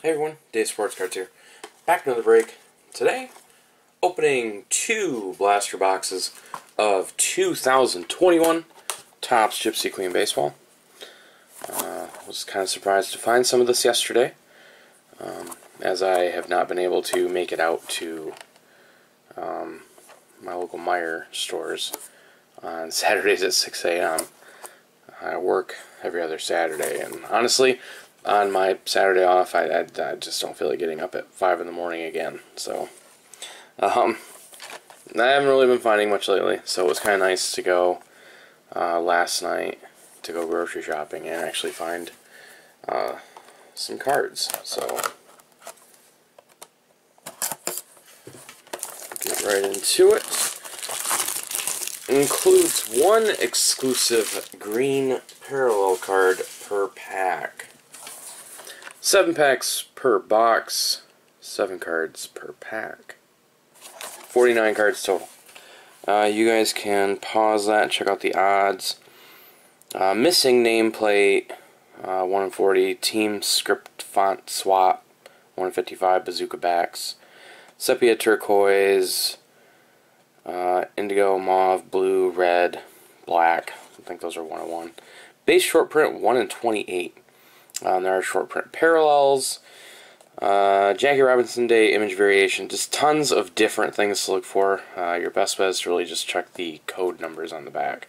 Hey everyone, Dave Sports Cards here. Back another break. Today, opening two blaster boxes of 2021 Topps Gypsy Queen Baseball. Uh, was kind of surprised to find some of this yesterday, um, as I have not been able to make it out to um, my local Meijer stores on Saturdays at 6 a.m. I work every other Saturday, and honestly, on my Saturday off, I, I, I, just don't feel like getting up at 5 in the morning again. So, um, I haven't really been finding much lately, so it was kind of nice to go uh, last night to go grocery shopping and actually find uh, some cards. So, get right into it. Includes one exclusive green parallel card per pack. Seven packs per box, seven cards per pack. 49 cards total. Uh, you guys can pause that, check out the odds. Uh, missing nameplate, uh, 1 in 40. Team script font swap, 155 bazooka backs. Sepia turquoise, uh, indigo, mauve, blue, red, black. I think those are 101. Base short print, 1 in 28. Um, there are short print parallels. Uh, Jackie Robinson Day image variation. Just tons of different things to look for. Uh, your best bet is to really just check the code numbers on the back.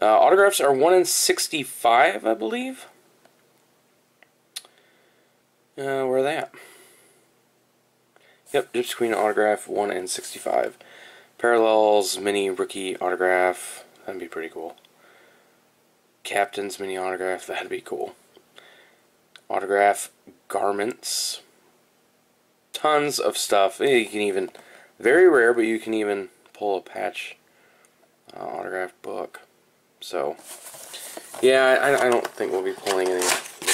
Uh, autographs are 1 in 65, I believe. Uh, where are they at? Yep, Gypsy Queen autograph, 1 in 65. Parallels, mini rookie autograph. That'd be pretty cool. Captain's mini autograph, that'd be cool autograph garments, tons of stuff. You can even, very rare, but you can even pull a patch uh, autograph book. So, yeah, I, I, don't think we'll be pulling any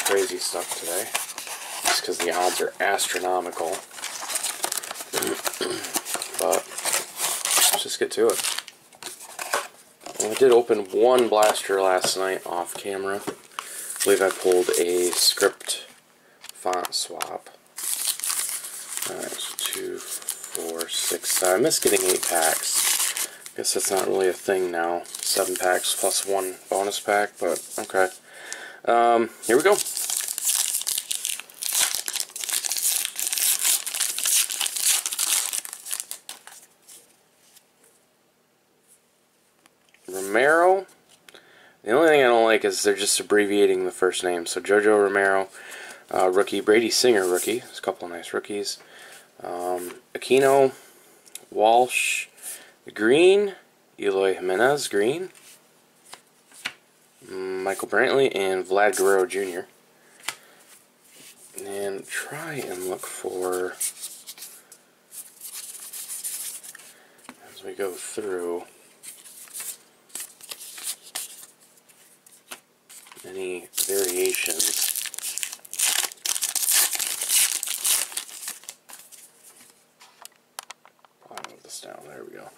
crazy stuff today, just because the odds are astronomical. but let's just get to it. Well, I did open one blaster last night off camera believe I pulled a script font swap. Alright, so two, four, six, I missed getting eight packs. Guess that's not really a thing now. Seven packs plus one bonus pack, but okay. Um, here we go. Romero the only thing I don't like is they're just abbreviating the first name. So Jojo Romero, uh, rookie. Brady Singer, rookie. There's a couple of nice rookies. Um, Aquino, Walsh, Green, Eloy Jimenez, Green. Michael Brantley and Vlad Guerrero Jr. And try and look for as we go through. Any variations. I'll move this down. There we go.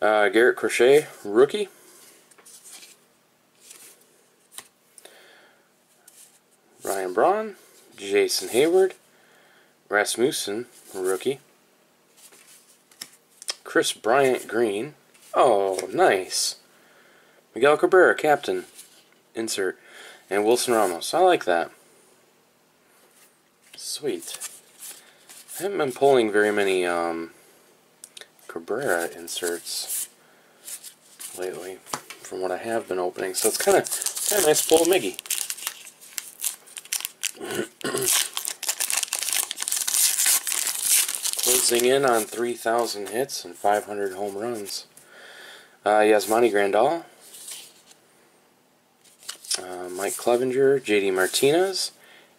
Uh, Garrett Crochet, rookie. Ryan Braun, Jason Heyward, Rasmussen, rookie. Kris Bryant, green. Oh, nice. Miguel Cabrera, captain. Insert and Wilson Ramos. I like that. Sweet. I haven't been pulling very many um, Cabrera inserts lately from what I have been opening, so it's kind of kind of nice pull Miggy. Closing in on 3,000 hits and 500 home runs. Uh, Yasmani Grandal, Mike Clevinger, J.D. Martinez,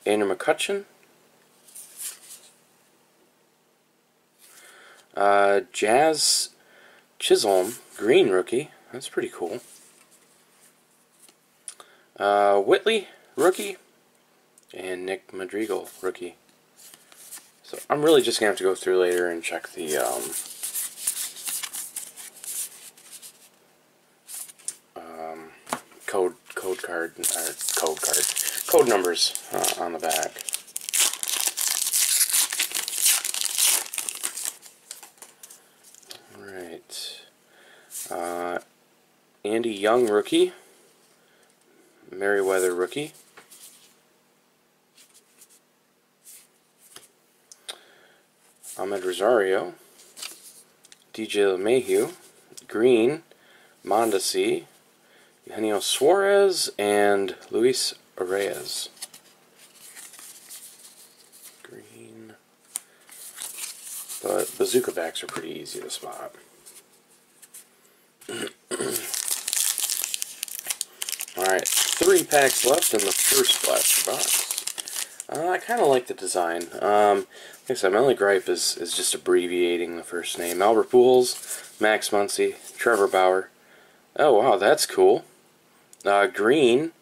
Andrew McCutchen, uh, Jazz Chisholm, green rookie. That's pretty cool. Uh, Whitley, rookie. And Nick Madrigal, rookie. So I'm really just going to have to go through later and check the um, code card, or code card, code numbers uh, on the back. All right. Uh, Andy Young, rookie. Merryweather, rookie. Amed Rosario. DJ LeMahieu. Green. Mondesi. Eugenio Suarez and Luis Arraez. Green. But bazooka backs are pretty easy to spot. Alright, three packs left in the first blaster box. Uh, I kind of like the design. Um, like I said, my only gripe is, is just abbreviating the first name. Albert Pujols, Max Muncy, Trevor Bauer. Oh, wow, that's cool. Uh, green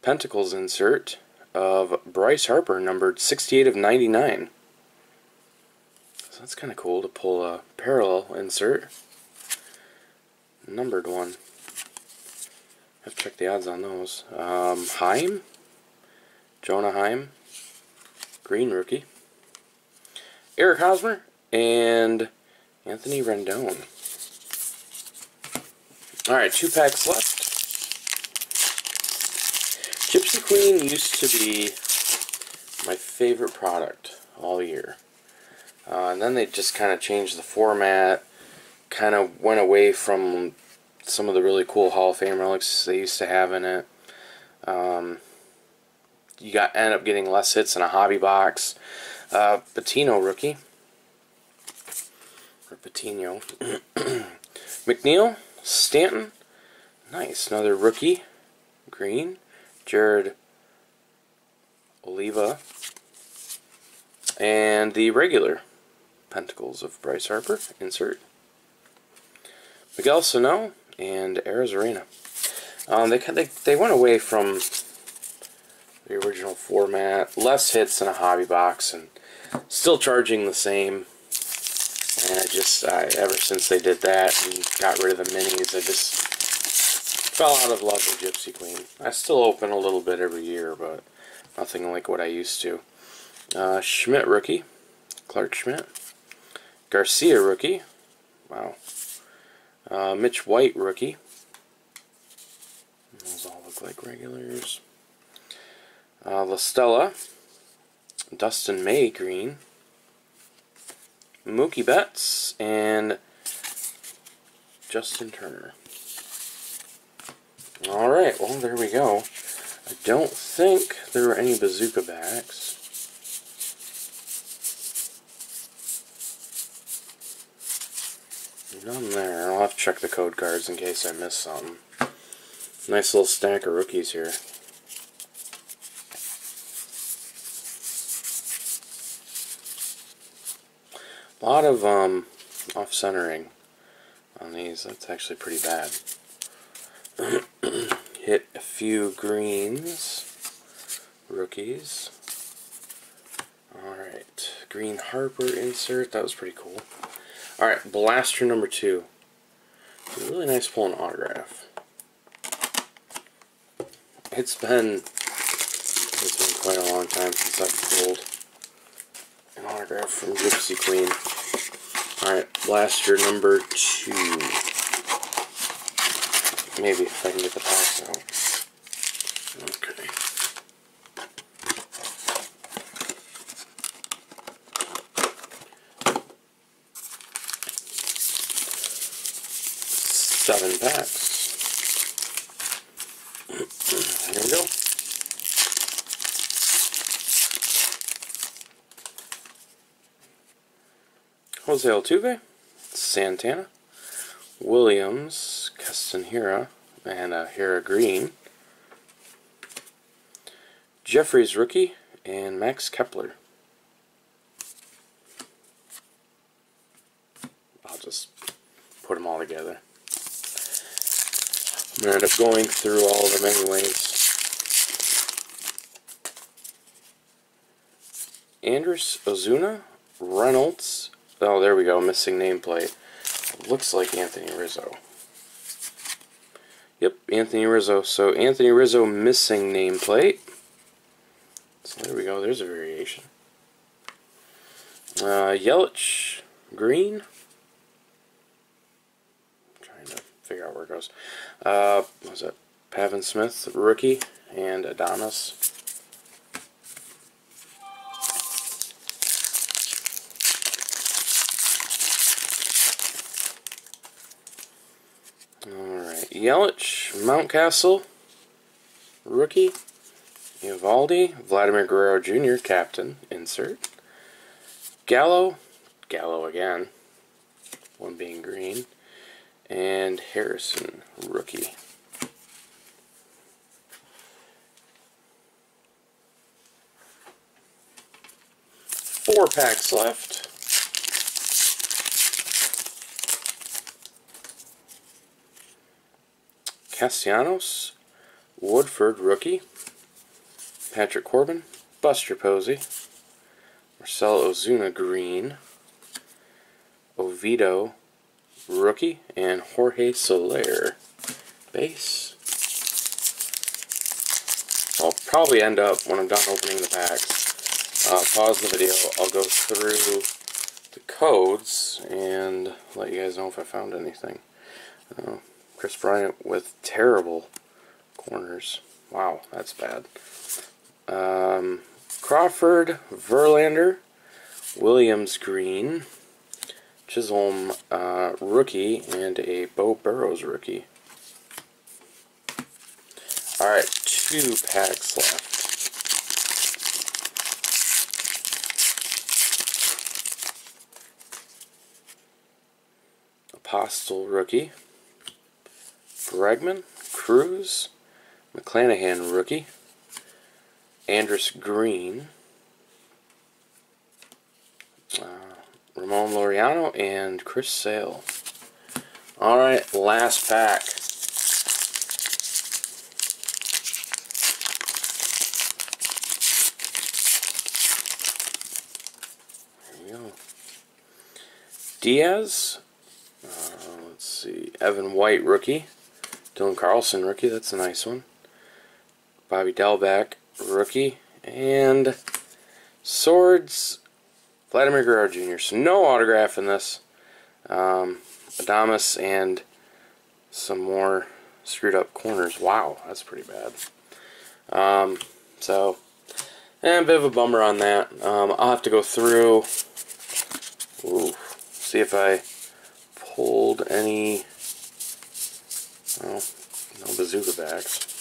Pentacles insert of Bryce Harper, numbered 68 of 99. So that's kind of cool to pull a parallel insert. Numbered one. I have checked the odds on those. Um, Heim, Jonah Heim, green rookie. Eric Hosmer and Anthony Rendon. Alright, two packs left. Gypsy Queen used to be my favorite product all year. Uh, and then they just kind of changed the format, kind of went away from some of the really cool Hall of Fame relics they used to have in it. Um, you got end up getting less hits in a hobby box. Uh, Patino rookie. Or Patino. McNeil, Stanton. Nice. Another rookie. Green. Jared Oliva. And the regular Pentacles of Bryce Harper. Insert. Miguel Sano and Arozarena. Um, they, they, they went away from the original format. Less hits in a hobby box and still charging the same. And I just, I, ever since they did that and got rid of the minis, I just fell out of love with Gypsy Queen. I still open a little bit every year, but nothing like what I used to. Uh, Schmidt rookie, Clarke Schmidt. Garcia rookie, wow. Uh, Mitch White rookie. Those all look like regulars. Uh, La Stella. Dustin May green. Mookie Betts and Justin Turner. Alright, well there we go. I don't think there were any bazooka backs. None there. I'll have to check the code cards in case I miss something. Nice little stack of rookies here. A lot of um, off-centering on these. That's actually pretty bad. Hit a few greens. Rookies. Alright. Green Harper insert. That was pretty cool. Alright, blaster number two. Really nice pulling autograph. It's been it's been quite a long time since I've pulled an autograph from Gypsy Queen. Alright, blaster number two. Maybe if I can get the packs out. Okay. Seven packs. Here we go. Jose Altuve, Santana, Williams, Castanheira, and uh, Hera Green, Jefferies rookie, and Max Kepler. I'll just put them all together. I'm going to end up going through all of them anyways. Andrus Ozuna, Reynolds, Oh, there we go. Missing nameplate. Looks like Anthony Rizzo. Yep, Anthony Rizzo. So Anthony Rizzo missing nameplate. So there we go. There's a variation. Uh, Yelich green. I'm trying to figure out where it goes. Uh, what was it? Pavin Smith, rookie, and Adames. Alright, Yelich, Mountcastle, rookie, Eovaldi, Vladimir Guerrero Jr., captain, insert. Gallo, Gallo again, one being green, and Harrison, rookie. Four packs left. Castellanos, Woodford, rookie. Patrick Corbin, Buster Posey, Marcell Ozuna, green. Oviedo, rookie, and Jorge Soler, base. I'll probably end up, when I'm done opening the packs, uh, pause the video, I'll go through the codes and let you guys know if I found anything. Uh, Kris Bryant with terrible corners. Wow, that's bad. Um, Crawford, Verlander, Williams Green, Chisholm uh, rookie, and a Beau Burrows rookie. Alright, two packs left. Apostel rookie. Bregman, Cruz, McClanahan rookie. Andrus Green. Uh, Ramon Laureano and Chris Sale. Alright, last pack. We go. Diaz. Uh, let's see. Evan White, rookie. Dylan Carlson, rookie. That's a nice one. Bobby Dalbec, rookie. And Swords, Vladimir Guerrero Jr. So no autograph in this. Um, Adames and some more screwed up corners. Wow, that's pretty bad. Um, so, and a bit of a bummer on that. Um, I'll have to go through, ooh, see if I pulled any, well, no bazooka backs.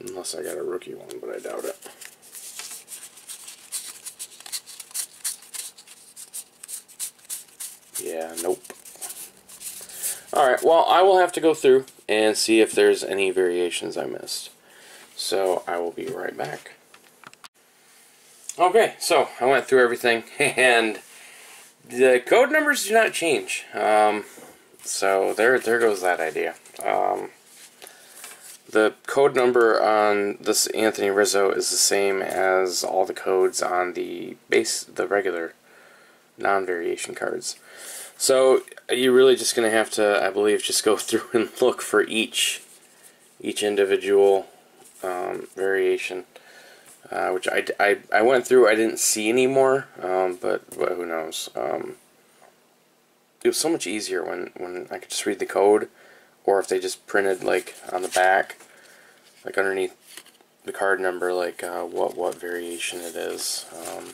Unless I got a rookie one, but I doubt it. Yeah, nope. Alright, well, I will have to go through and see if there's any variations I missed. So, I will be right back. Okay, so, I went through everything, and the code numbers do not change. Um, so, there, there goes that idea. Um, the code number on this Anthony Rizzo is the same as all the codes on the base, the regular non-variation cards. So you're really just going to have to, I believe, just go through and look for each each individual um, variation. Uh, which I, I, I went through, I didn't see any more, um, but, but who knows. Um, it was so much easier when, when I could just read the code or if they just printed like on the back, like underneath the card number, like uh, what what variation it is. Um,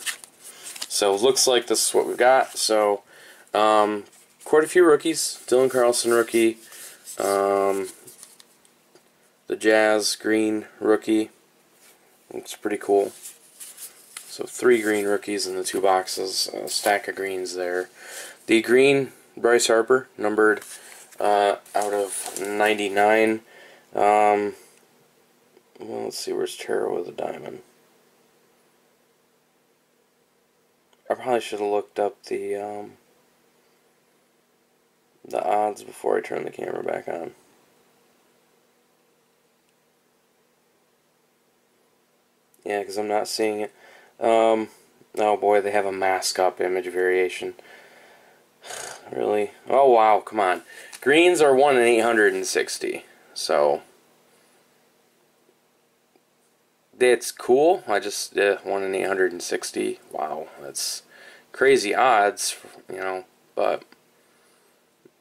so it looks like this is what we've got. So um, quite a few rookies. Dylan Carlson rookie. Um, the Jazz green rookie. Looks pretty cool. So three green rookies in the two boxes. A stack of greens there. The green Bryce Harper, numbered uh, out of 99. Um, well, let's see, where's Tara with a diamond? I probably should have looked up the um, the odds before I turn the camera back on. Yeah, because I'm not seeing it. Um, oh boy, they have a mask up image variation. Really? Oh wow, come on. Greens are 1 in 860. So, that's cool. I just, yeah, 1 in 860. Wow, that's crazy odds, you know, but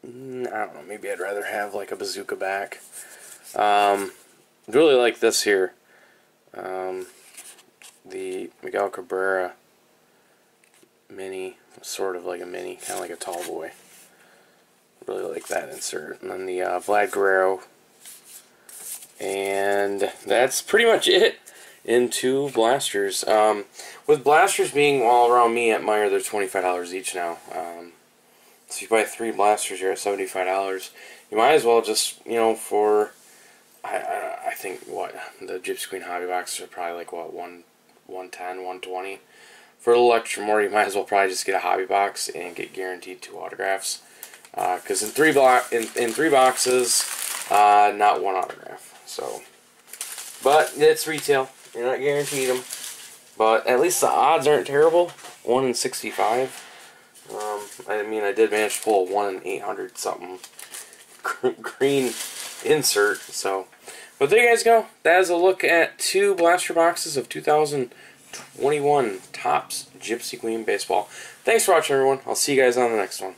mm, I don't know. Maybe I'd rather have like a bazooka back. Um, really like this here. Um, the Miguel Cabrera mini, sort of like a mini, kind of like a tall boy. Really like that insert. And then the uh, Vlad Guerrero. And that's pretty much it into blasters. Um, with blasters being all around me at Meijer, they're $25 each now. Um, so you buy three blasters, you're at $75. You might as well just, you know, for, I, I, I think, what, the Gypsy Queen hobby boxes are probably like, what, one, 110 120 For a little extra more, you might as well probably just get a hobby box and get guaranteed two autographs. Because uh, in three block in, in three boxes, uh, not one autograph. So, but it's retail. You're not guaranteed them. But at least the odds aren't terrible. 1 in 65. Um, I mean, I did manage to pull a 1 in 800 something green insert. So, but there you guys go. That is a look at two blaster boxes of 2021 Topps Gypsy Queen Baseball. Thanks for watching, everyone. I'll see you guys on the next one.